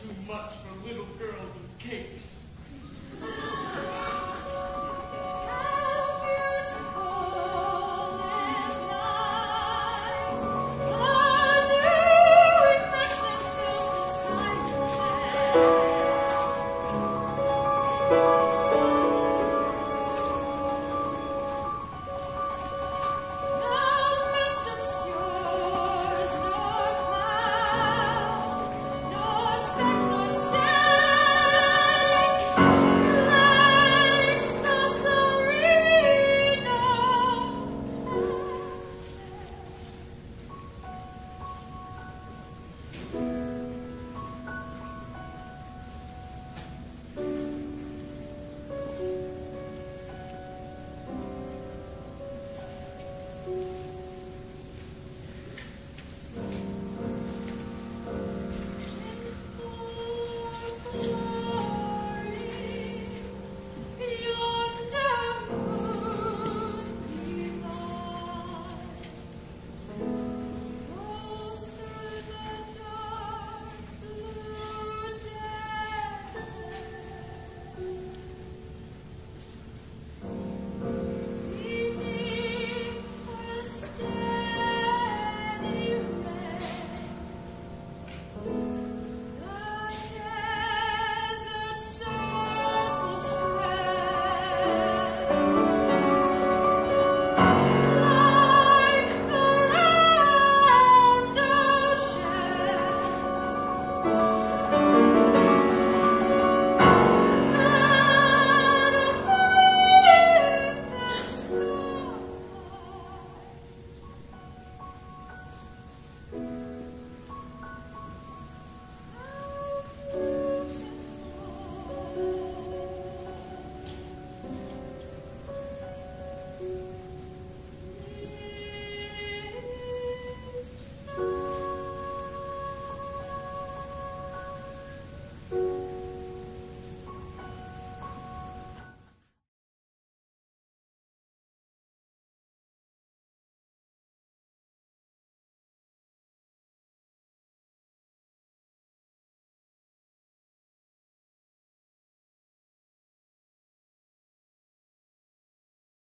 too much for little girls and cakes.